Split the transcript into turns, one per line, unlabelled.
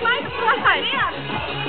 妈你怎么